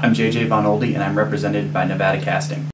I'm JJ Von Oldie and I'm represented by Nevada Casting.